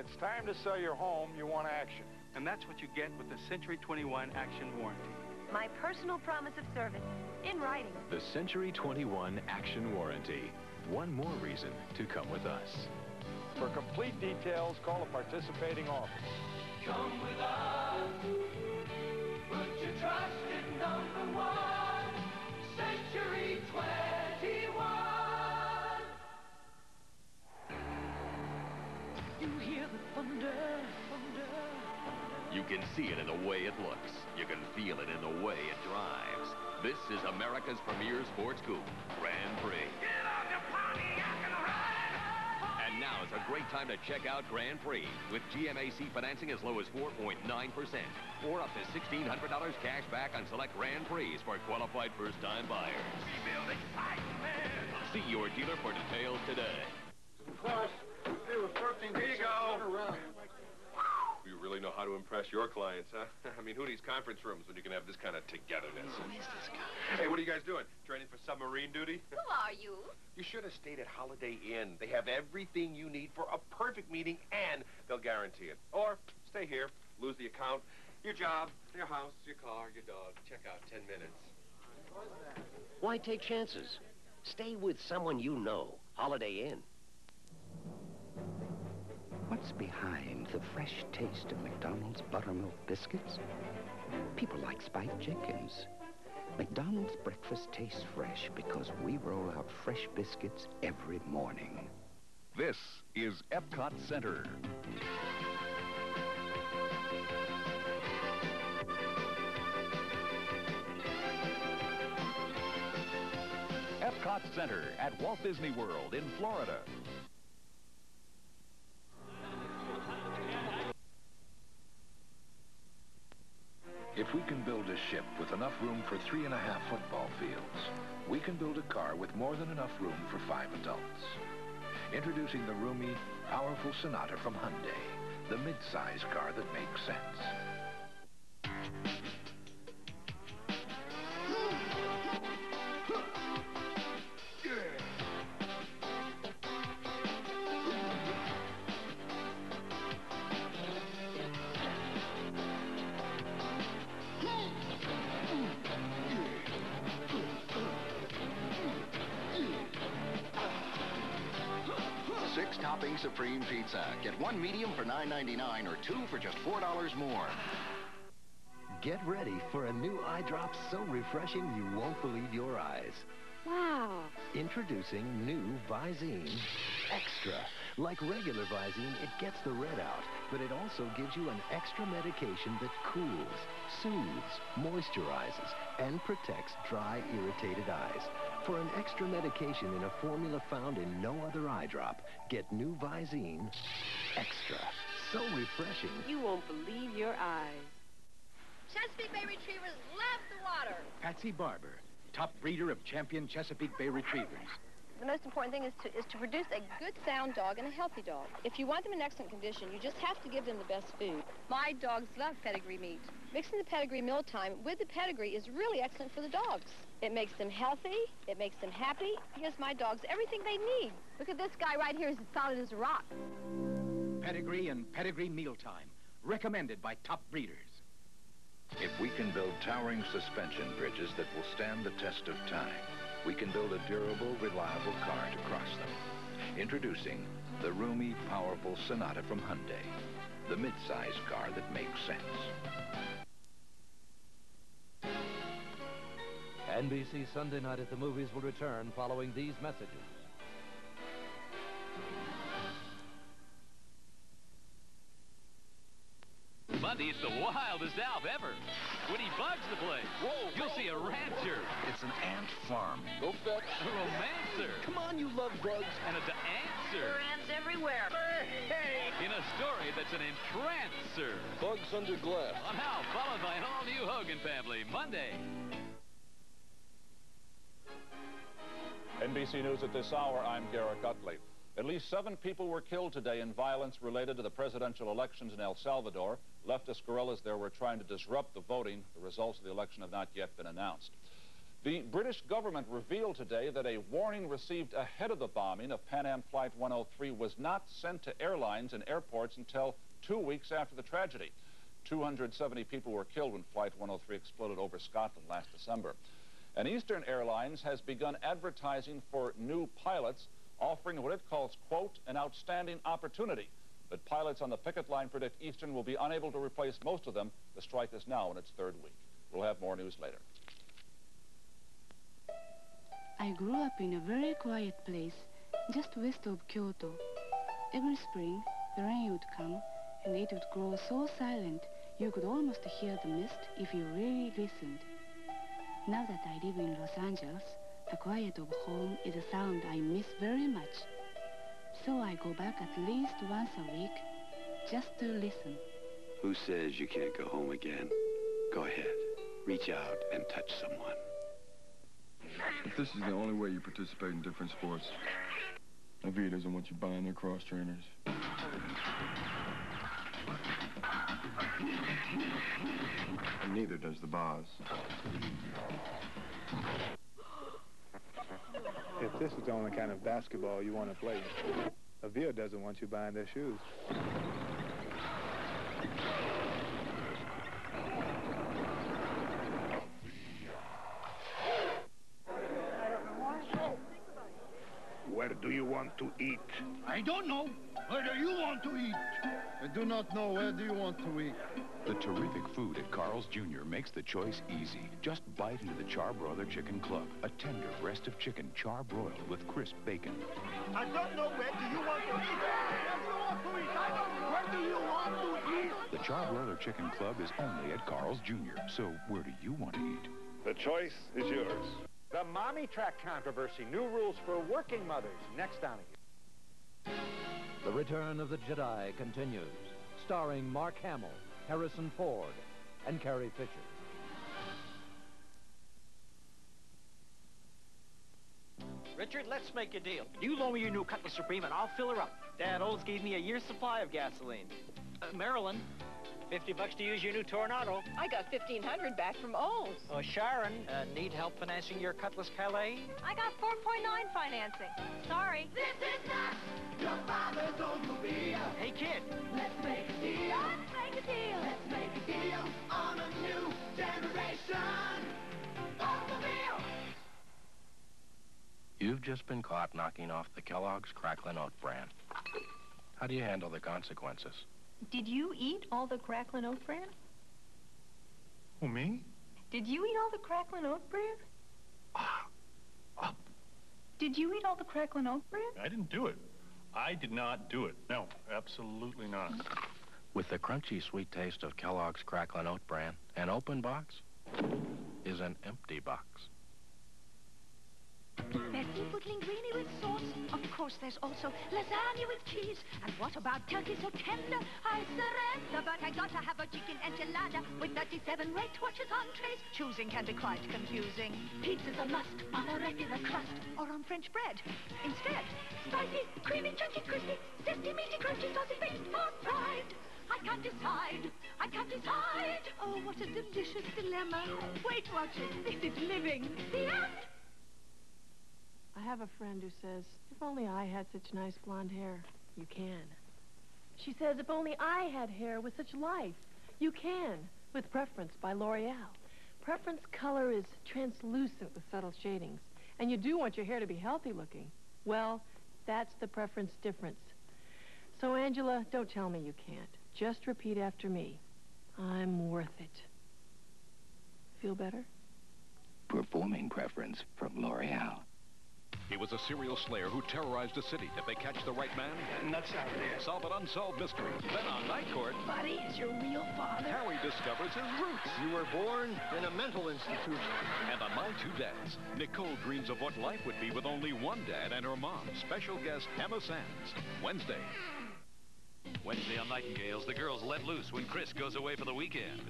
when it's time to sell your home, you want action. And that's what you get with the Century 21 Action Warranty. My personal promise of service, in writing. The Century 21 Action Warranty. One more reason to come with us. For complete details, call a participating office. Come with us. Put your trust can see it in the way it looks. You can feel it in the way it drives. This is America's premier sports coupe, Grand Prix. Get on your Pontiac and ride. And now is a great time to check out Grand Prix with GMAC financing as low as 4.9% or up to $1,600 cash back on select Grand Prix for qualified first-time buyers. We build excitement. See your dealer for details today. How to impress your clients, huh? I mean, who needs conference rooms when you can have this kind of togetherness? Who is this guy? Hey, what are you guys doing? Training for submarine duty? Who are you? You should have stayed at Holiday Inn. They have everything you need for a perfect meeting, and they'll guarantee it. Or stay here, lose the account, your job, your house, your car, your dog. Check out 10 minutes. Why take chances? Stay with someone you know. Holiday Inn. What's behind the fresh taste of McDonald's buttermilk biscuits? People like Spike Jenkins. McDonald's breakfast tastes fresh because we roll out fresh biscuits every morning. This is Epcot Center. Epcot Center at Walt Disney World in Florida. Build a ship with enough room for three and a half football fields, we can build a car with more than enough room for five adults. Introducing the roomy, powerful Sonata from Hyundai, the mid-size car that makes sense. Topping supreme pizza. Get one medium for $9.99 or two for just $4 more. Get ready for a new eye drop so refreshing you won't believe your eyes. Wow. Introducing new Visine Extra. Like regular Visine, it gets the red out, but it also gives you an extra medication that cools, soothes, moisturizes, and protects dry, irritated eyes. For an extra medication in a formula found in no other eye drop, get new Visine Extra. So refreshing. You won't believe your eyes. Chesapeake Bay Retrievers love the water. Patsy Barber, top breeder of champion Chesapeake Bay Retrievers. The most important thing is to, is to produce a good sound dog and a healthy dog. If you want them in excellent condition, you just have to give them the best food. My dogs love pedigree meat. Mixing the pedigree mealtime with the pedigree is really excellent for the dogs. It makes them healthy. It makes them happy. Gives my dogs everything they need. Look at this guy right here. He's as solid as a rock. Pedigree and Pedigree Mealtime. Recommended by top breeders. If we can build towering suspension bridges that will stand the test of time, we can build a durable, reliable car to cross them. Introducing the roomy, powerful Sonata from Hyundai, the mid-size car that makes sense. NBC Sunday Night at the Movies will return following these messages. Monday, it's the wildest Alf ever. When he bugs the place, Whoa, you'll see a rancher. It's an ant farm. Go fetch. A romancer. Come on, you love bugs. And a dancer. There are ants everywhere. Hey! In a story that's an entrancer. Bugs under glass. On Alf, followed by an all-new Hogan family, Monday. NBC News at this hour, I'm Garrett Utley. At least seven people were killed today in violence related to the presidential elections in El Salvador. Leftist guerrillas there were trying to disrupt the voting. The results of the election have not yet been announced. The British government revealed today that a warning received ahead of the bombing of Pan Am Flight 103 was not sent to airlines and airports until two weeks after the tragedy. 270 people were killed when Flight 103 exploded over Scotland last December. And Eastern Airlines has begun advertising for new pilots, offering what it calls, quote, an outstanding opportunity. But pilots on the picket line predict Eastern will be unable to replace most of them. The strike is now in its third week. We'll have more news later. I grew up in a very quiet place, just west of Kyoto. Every spring, the rain would come, and it would grow so silent you could almost hear the mist if you really listened. Now that I live in Los Angeles, the quiet of home is a sound I miss very much. So I go back at least once a week, just to listen. Who says you can't go home again? Go ahead. Reach out and touch someone. If this is the only way you participate in different sports, Avia doesn't want you buying their cross trainers. And neither does the boss. If this is the only kind of basketball you want to play, Avia doesn't want you buying their shoes. Where do you want to eat? I don't know. Where do you want to eat? I do not know. Where do you want to eat? The terrific food at Carl's Jr. makes the choice easy. Just bite into the Char-Broiler Chicken Club, a tender breast of chicken char-broiled with crisp bacon. I don't know. Where do you want to eat? Where do you want to eat? I don't know. Where do you want to eat? The Char-Broiler Chicken Club is only at Carl's Jr. So where do you want to eat? The choice is yours. The mommy track controversy. New rules for working mothers. Next Donahue. The Return of the Jedi continues, starring Mark Hamill, Harrison Ford, and Carrie Fisher. Richard, let's make a deal. You loan me your new Cutlass Supreme and I'll fill her up. Dad Olds gave me a year's supply of gasoline. Uh, Marilyn, 50 bucks to use your new Toronado. I got 1500 back from Olds. Oh, Sharon, uh, need help financing your Cutlass Calais? I got 4.9 financing. Sorry. This is not your father's automobile. Hey, kid. Let's make a deal. Let's make a deal. Let's make a deal on a new generation automobile. You've just been caught knocking off the Kellogg's Cracklin' Oat Bran. How do you handle the consequences? Did you eat all the Cracklin' Oat Bran? Who, me? Did you eat all the Cracklin' Oat Bran? Ah, did you eat all the Cracklin' Oat Bran? I didn't do it. I did not do it. No, absolutely not. With the crunchy sweet taste of Kellogg's Cracklin' Oat bran, an open box is an empty box. Bessie put linguine with sauce. Of course, there's also lasagna with cheese. And what about turkey so tender? I surrender, but I gotta have a chicken enchilada with 37 Weight Watchers entrees. Choosing can be quite confusing. Pizza's a must on a regular crust or on French bread. Instead, spicy, creamy, chunky, crispy, zesty, meaty, crunchy, saucy, baked for pride. I can't decide. I can't decide. Oh, what a delicious dilemma. Weight Watchers, this is living. The end. I have a friend who says, if only I had such nice blonde hair. You can. She says, if only I had hair with such life. You can, with Preference by L'Oreal. Preference color is translucent with subtle shadings. And you do want your hair to be healthy looking. Well, that's the Preference difference. So, Angela, don't tell me you can't. Just repeat after me. I'm worth it. Feel better? Performing preference from L'Oreal. He was a serial slayer who terrorized a city. Did they catch the right man? Nuts out there. Solve an unsolved mystery. Then on Night Court, Buddy is your real father. Harry discovers his roots. You were born in a mental institution. And on My Two Dads, Nicole dreams of what life would be with only one dad and her mom. Special guest Emma Samms. Wednesday. Wednesday on Nightingales, the girls let loose when Chris goes away for the weekend.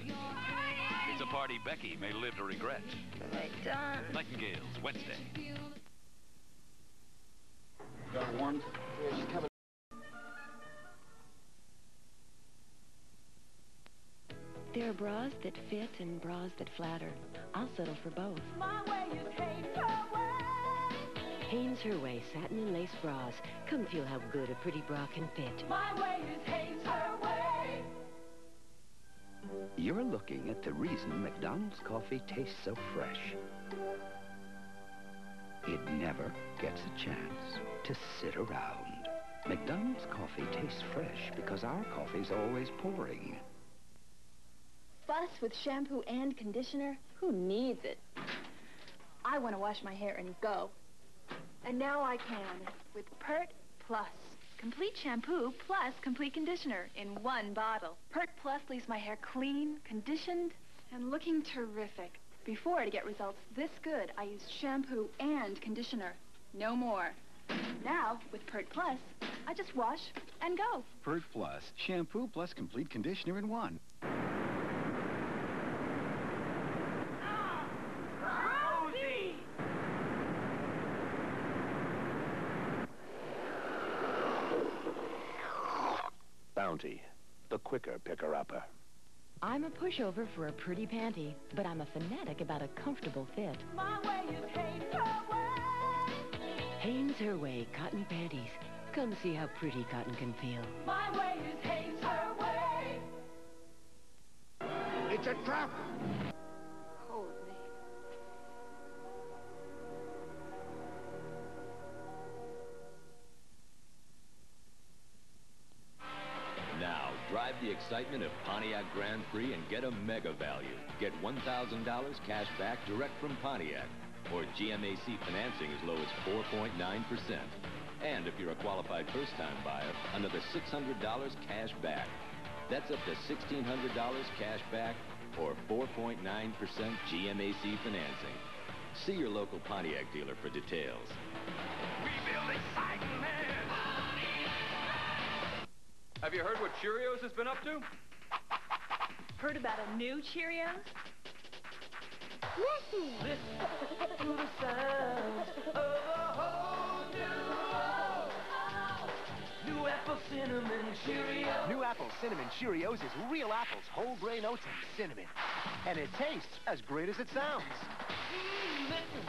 It's a party Becky may live to regret. done. Nightingales, Wednesday. Got her warmed? Yeah, she's coming. There are bras that fit and bras that flatter. I'll settle for both. My way is Hanes her way. Hanes Her Way satin and lace bras. Come feel how good a pretty bra can fit. My way is Hanes her way. You're looking at the reason McDonald's coffee tastes so fresh. It never gets a chance to sit around. McDonald's coffee tastes fresh because our coffee's always pouring. Fuss with shampoo and conditioner? Who needs it? I want to wash my hair and go. And now I can with Pert Plus. Complete shampoo plus complete conditioner in one bottle. Pert Plus leaves my hair clean, conditioned, and looking terrific. Before, to get results this good, I used shampoo and conditioner. No more. Now, with Pert Plus, I just wash and go. Pert Plus, shampoo plus complete conditioner in one. Bounty, the quicker picker-upper. I'm a pushover for a pretty panty, but I'm a fanatic about a comfortable fit. My way is Hanes her way. Hanes Her Way cotton panties. Come see how pretty cotton can feel. My way is Hanes her way. It's a trap! The excitement of Pontiac Grand Prix and get a mega value. Get $1,000 cash back direct from Pontiac, or GMAC financing as low as 4.9%. And if you're a qualified first-time buyer, another $600 cash back. That's up to $1,600 cash back or 4.9% GMAC financing. See your local Pontiac dealer for details. Have you heard what Cheerios has been up to? Heard about a new Cheerios? Listen. Listen to the sounds of a whole new world. New apple cinnamon Cheerios. New Apple Cinnamon Cheerios is real apples, whole grain oats, and cinnamon. And it tastes as great as it sounds. Mm, listen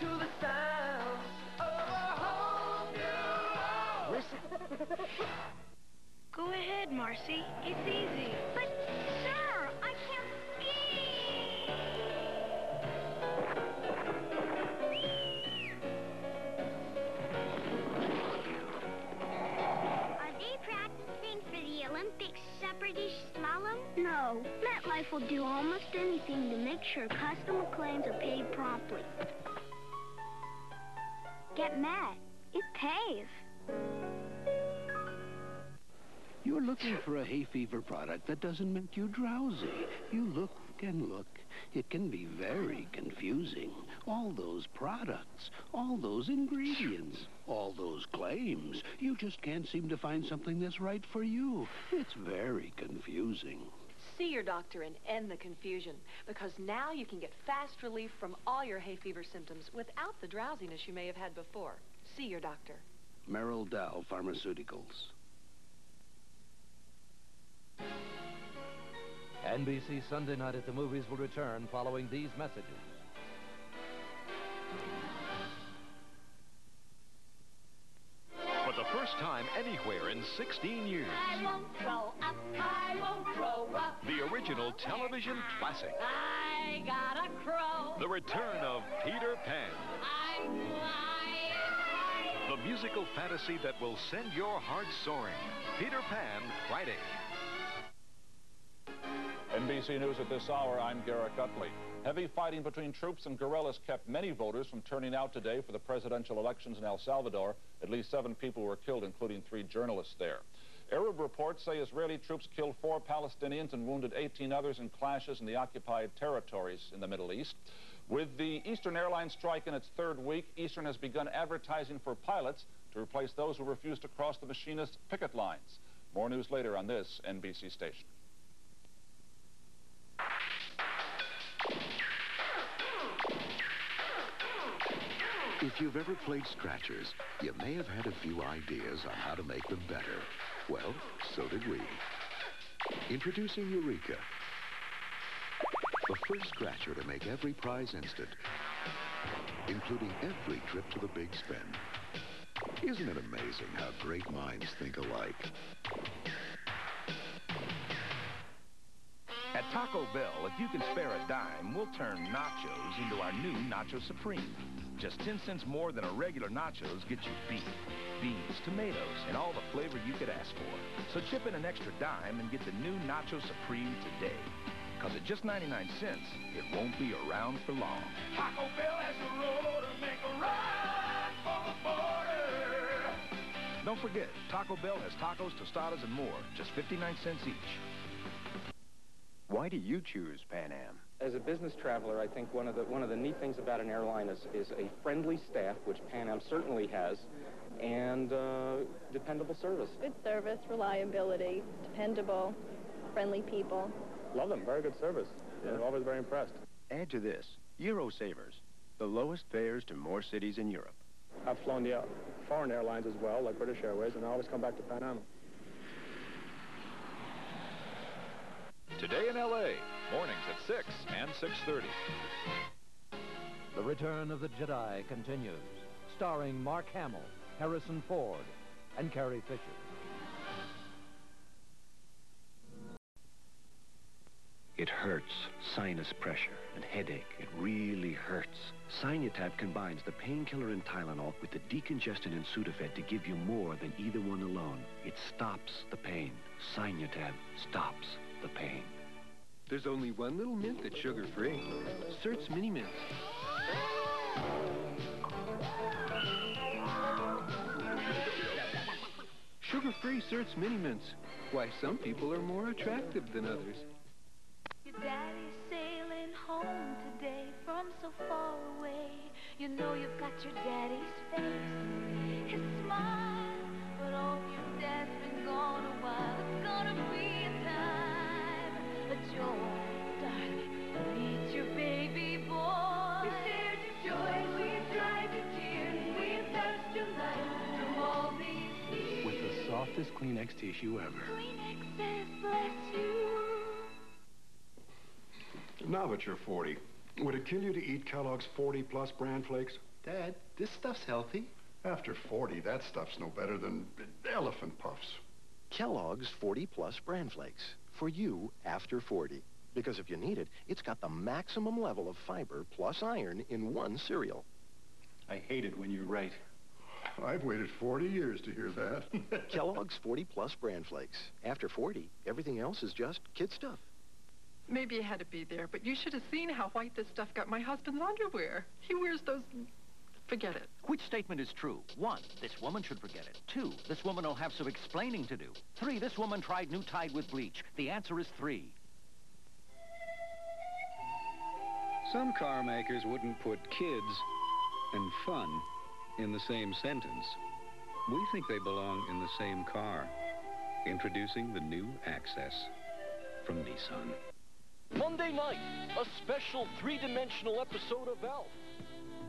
to the sounds of a whole new world. Listen. Go ahead, Marcy. It's easy. But, sir, I can't ski! Are they practicing for the Olympic separatish slalom? No. MetLife will do almost anything to make sure customer claims are paid promptly. Get Met. It pays. You're looking for a hay fever product that doesn't make you drowsy. You look and look. It can be very confusing. All those products, all those ingredients, all those claims. You just can't seem to find something that's right for you. It's very confusing. See your doctor and end the confusion, because now you can get fast relief from all your hay fever symptoms without the drowsiness you may have had before. See your doctor. Merrell Dow Pharmaceuticals. NBC Sunday Night at the Movies will return following these messages. For the first time anywhere in 16 years, I won't grow up. I won't grow up. the original television classic, I got a crow. The Return of Peter Pan. I'm flying. The musical fantasy that will send your heart soaring. Peter Pan, Friday. NBC News at this hour, I'm Garrett Utley. Heavy fighting between troops and guerrillas kept many voters from turning out today for the presidential elections in El Salvador. At least seven people were killed, including three journalists there. Arab reports say Israeli troops killed four Palestinians and wounded 18 others in clashes in the occupied territories in the Middle East. With the Eastern Airlines strike in its third week, Eastern has begun advertising for pilots to replace those who refuse to cross the machinist picket lines. More news later on this NBC station. If you've ever played Scratchers, you may have had a few ideas on how to make them better. Well, so did we. Introducing Eureka, The first scratcher to make every prize instant, including every trip to the big spin. Isn't it amazing how great minds think alike? At Taco Bell, if you can spare a dime, we'll turn nachos into our new Nacho Supreme. Just 10 cents more than a regular nachos gets you beef, beans, tomatoes, and all the flavor you could ask for. So chip in an extra dime and get the new Nacho Supreme today. Because at just 99 cents, it won't be around for long. Taco Bell has a road to make a run for the border. Don't forget, Taco Bell has tacos, tostadas, and more. Just 59 cents each. Why do you choose Pan Am? As a business traveler, I think one of the one of the neat things about an airline is, is a friendly staff, which Pan Am certainly has, and uh, dependable service. Good service, reliability, dependable, friendly people. Love them. Very good service. Yeah. always very impressed. Add to this, Euro Savers, the lowest fares to more cities in Europe. I've flown the uh, foreign airlines as well, like British Airways, and I always come back to Pan Am. Today in L.A., mornings at 6 and 6.30. The Return of the Jedi continues, starring Mark Hamill, Harrison Ford, and Carrie Fisher. It hurts, sinus pressure and headache. It really hurts. Sinutab combines the painkiller and Tylenol with the decongestant and Sudafed to give you more than either one alone. It stops the pain. Sinutab stops the pain. There's only one little mint that's sugar-free. Certs Mini Mints. Sugar-free Certs Mini Mints. Why some people are more attractive than others. Your daddy's sailing home today from so far away. You know you've got your daddy's face, softest Kleenex tissue ever. Kleenex says bless you. Now that you're 40, would it kill you to eat Kellogg's 40 Plus bran flakes? Dad, this stuff's healthy. After 40, that stuff's no better than elephant puffs. Kellogg's 40 Plus bran flakes. For you after 40. Because if you need it, it's got the maximum level of fiber plus iron in one cereal. I hate it when you're right. I've waited 40 years to hear that. Kellogg's 40 Plus bran flakes. After 40, everything else is just kid stuff. Maybe you had to be there, but you should have seen how white this stuff got my husband's underwear. He wears those... Forget it. Which statement is true? One, this woman should forget it. Two, this woman will have some explaining to do. Three, this woman tried new Tide with bleach. The answer is three. Some car makers wouldn't put kids and fun in the same sentence. We think they belong in the same car. Introducing the new Access from Nissan. Monday night, a special three-dimensional episode of Alf.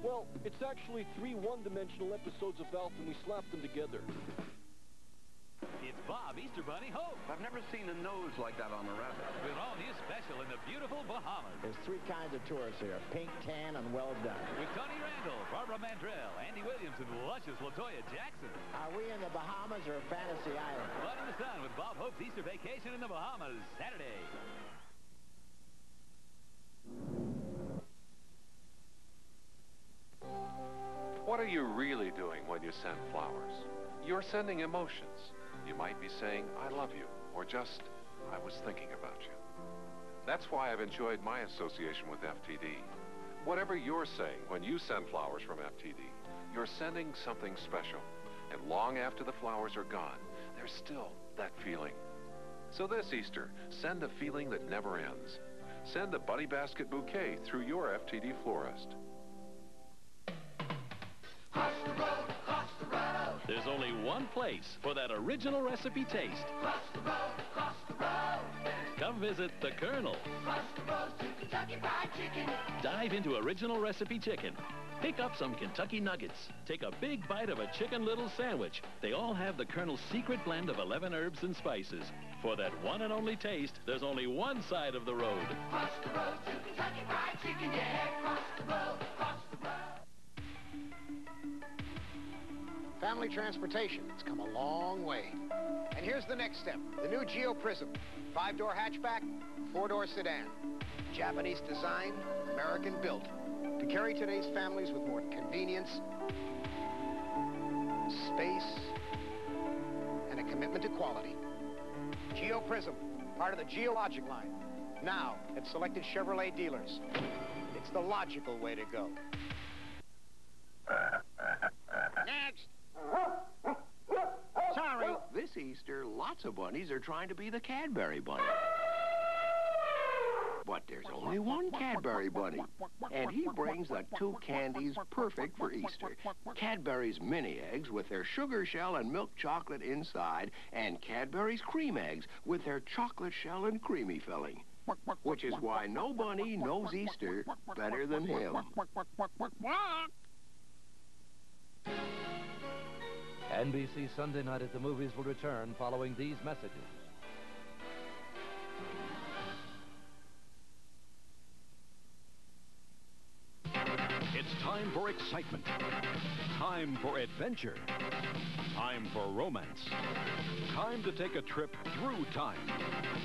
Well, it's actually three one-dimensional episodes of Alf, and we slapped them together. It's Bob Easter Bunny Hope. I've never seen a nose like that on a rabbit. With all new special in the beautiful Bahamas. There's three kinds of tourists here, pink, tan, and well done. With Tony Randall, Barbara Mandrell, Andy Williams, and luscious Latoya Jackson. Are we in the Bahamas or a Fantasy Island? Blood in the Sun with Bob Hope's Easter Vacation in the Bahamas, Saturday. What are you really doing when you send flowers? You're sending emotions. You might be saying, I love you, or just, I was thinking about you. That's why I've enjoyed my association with FTD. Whatever you're saying when you send flowers from FTD, you're sending something special. And long after the flowers are gone, there's still that feeling. So this Easter, send a feeling that never ends. Send a Buddy Basket bouquet through your FTD florist. There's only one place for that original recipe taste. Cross the road, cross the road. Come visit the Colonel. Cross the road, Kentucky Fried Chicken. Dive into original recipe chicken Pick up some Kentucky Nuggets. Take a big bite of a Chicken Little sandwich. They all have the Colonel's secret blend of 11 herbs and spices. For that one and only taste, there's only one side of the road. Cross the road to Kentucky Fried Chicken, yeah. Cross the road, cross the road. Family transportation. It's come a long way. And here's the next step. The new Geo Prizm. Five-door hatchback, four-door sedan. Japanese design, American built. To carry today's families with more convenience, space, and a commitment to quality. Geo Prizm, part of the Geologic line. Now at selected Chevrolet dealers. It's the logical way to go. Easter, lots of bunnies are trying to be the Cadbury bunny. But there's only one Cadbury bunny, and he brings the two candies perfect for Easter. Cadbury's mini eggs with their sugar shell and milk chocolate inside, and Cadbury's cream eggs with their chocolate shell and creamy filling. Which is why no bunny knows Easter better than him. NBC Sunday Night at the Movies will return following these messages. It's time for excitement. Time for adventure. Time for romance. Time to take a trip through time.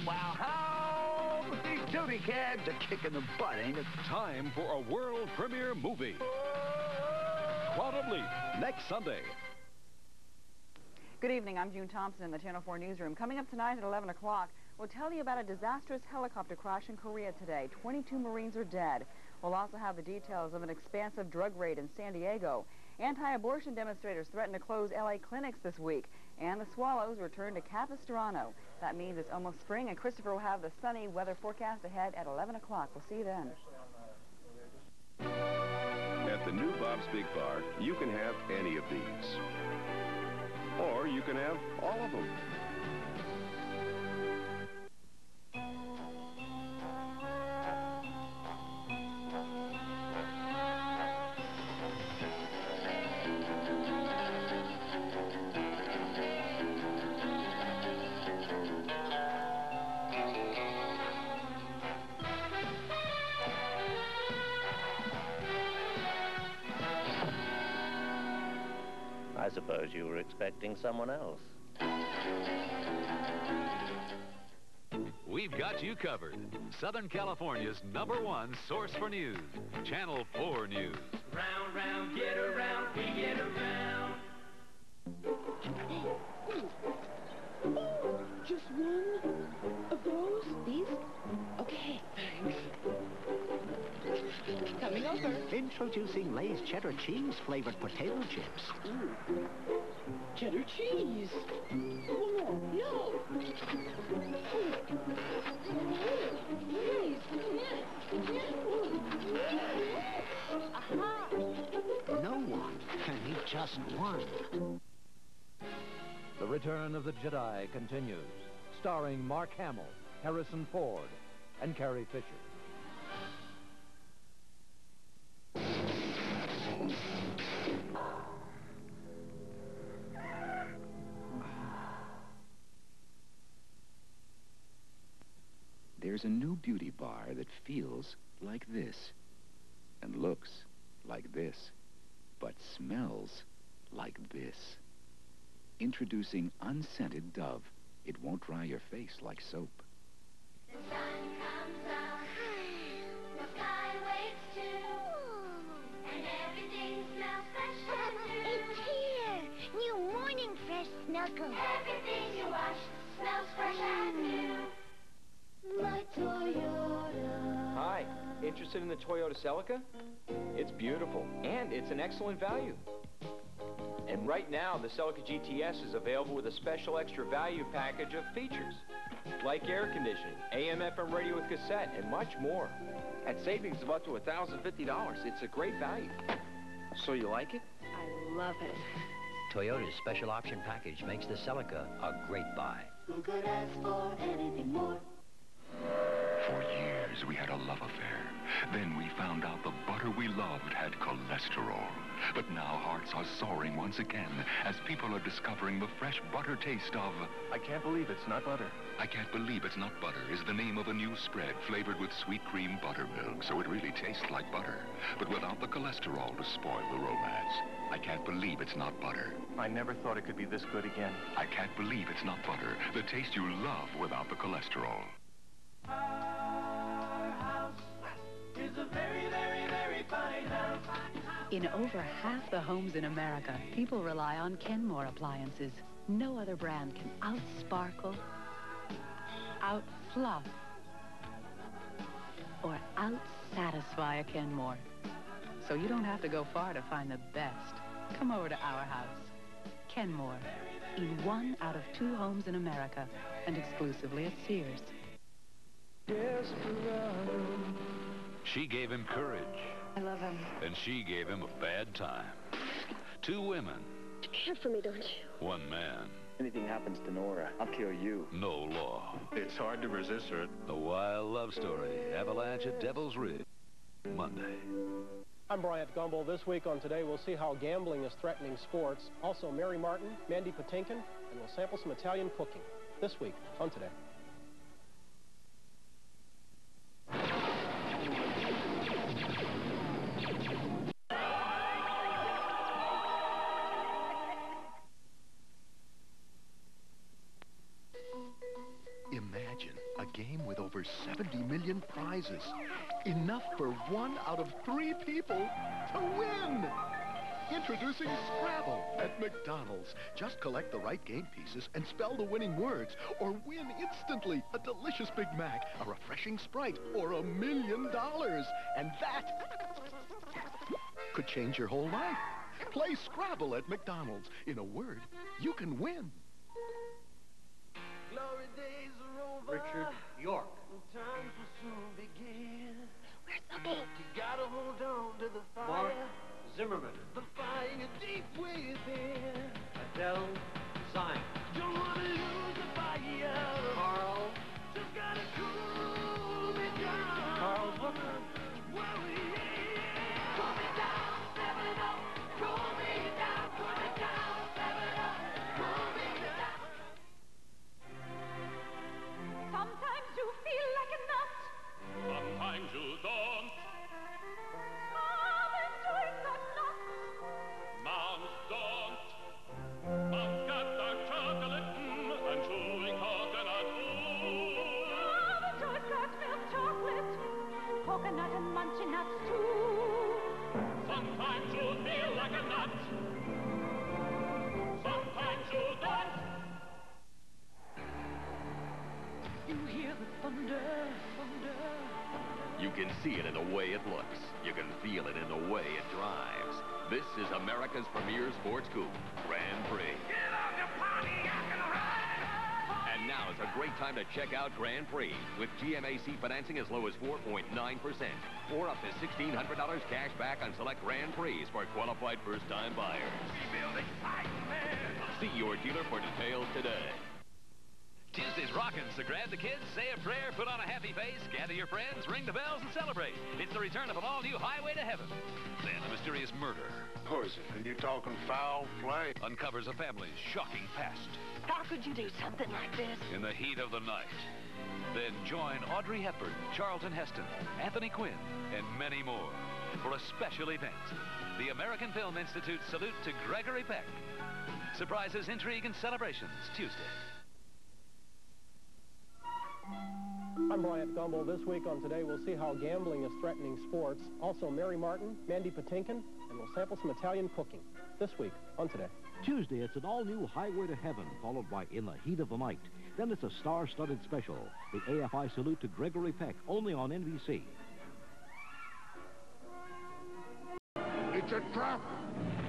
Wow, how these duty cabs are kicking the butt, ain't it? Time for a world premiere movie. Quantum Leap, next Sunday. Good evening. I'm June Thompson in the Channel 4 newsroom. Coming up tonight at 11 o'clock, we'll tell you about a disastrous helicopter crash in Korea today. 22 Marines are dead. We'll also have the details of an expansive drug raid in San Diego. Anti-abortion demonstrators threaten to close L.A. clinics this week. And the Swallows return to Capistrano. That means it's almost spring, and Christopher will have the sunny weather forecast ahead at 11 o'clock. We'll see you then. At the new Bob's Big Bar, you can have any of these. Or you can have all of them. Southern California's number one source for news. Channel 4 News. Round, round, get around, we get around. Just one of those? These? Okay, thanks. Coming over. Introducing Lay's cheddar cheese flavored potato chips. Cheddar cheese. No one can eat just one. The Return of the Jedi continues, starring Mark Hamill, Harrison Ford, and Carrie Fisher. A new beauty bar that feels like this, and looks like this, but smells like this. Introducing unscented Dove. It won't dry your face like soap. Interested in the Toyota Celica? It's beautiful, and it's an excellent value. And right now, the Celica GTS is available with a special extra value package of features, like air conditioning, AM FM radio with cassette, and much more. At savings of up to $1,050, it's a great value. So you like it? I love it. Toyota's special option package makes the Celica a great buy. Who could ask for anything more? For years, we had a love affair. Then we found out the butter we loved had cholesterol. But now hearts are soaring once again as people are discovering the fresh butter taste of... I can't believe it's not butter. I can't believe it's not butter is the name of a new spread flavored with sweet cream buttermilk, so it really tastes like butter, but without the cholesterol to spoil the romance. I can't believe it's not butter. I never thought it could be this good again. I can't believe it's not butter, the taste you love without the cholesterol. In over half the homes in America, people rely on Kenmore appliances. No other brand can out-sparkle, out-fluff, or out-satisfy a Kenmore. So you don't have to go far to find the best. Come over to our house. Kenmore, in one out of two homes in America, and exclusively at Sears. She gave him courage, I love him. and she gave him a bad time. Two women, You care for me, don't you? one man, Anything happens to Nora, I'll kill you. no law. It's hard to resist her. A wild love story, Avalanche at Devil's Ridge, Monday. I'm Bryant Gumbel. This week on Today, we'll see how gambling is threatening sports. Also, Mary Martin, Mandy Patinkin, and we'll sample some Italian cooking. This week on Today. Prizes. Enough for one out of three people to win! Introducing Scrabble at McDonald's. Just collect the right game pieces and spell the winning words, or win instantly a delicious Big Mac, a refreshing Sprite, or a million dollars. And that could change your whole life. Play Scrabble at McDonald's. In a word, you can win. Glory days are over. Richard York. To the fire. Mark Zimmerman. The fire deep within. Adele coupe, Grand Prix. And now is a great time to check out Grand Prix with GMAC financing as low as 4.9% or up to $1,600 cash back on select Grand Prix for qualified first-time buyers. See your dealer for details today. Tuesday's rockin', so grab the kids, say a prayer, put on a happy face, gather your friends, ring the bells, and celebrate. It's the return of an all-new Highway to Heaven. Then a mysterious murder Poison. And you're talking foul play? uncovers a family's shocking past How could you do something like this? in the heat of the night. Then join Audrey Hepburn, Charlton Heston, Anthony Quinn, and many more for a special event. The American Film Institute salute to Gregory Peck. Surprises, intrigue, and celebrations Tuesday. I'm Bryant Gumbel. This week on Today, we'll see how gambling is threatening sports. Also, Mary Martin, Mandy Patinkin, and we'll sample some Italian cooking. This week on Today. Tuesday, it's an all-new Highway to Heaven, followed by In the Heat of the Night. Then it's a star-studded special, the AFI salute to Gregory Peck, only on NBC. It's a trap.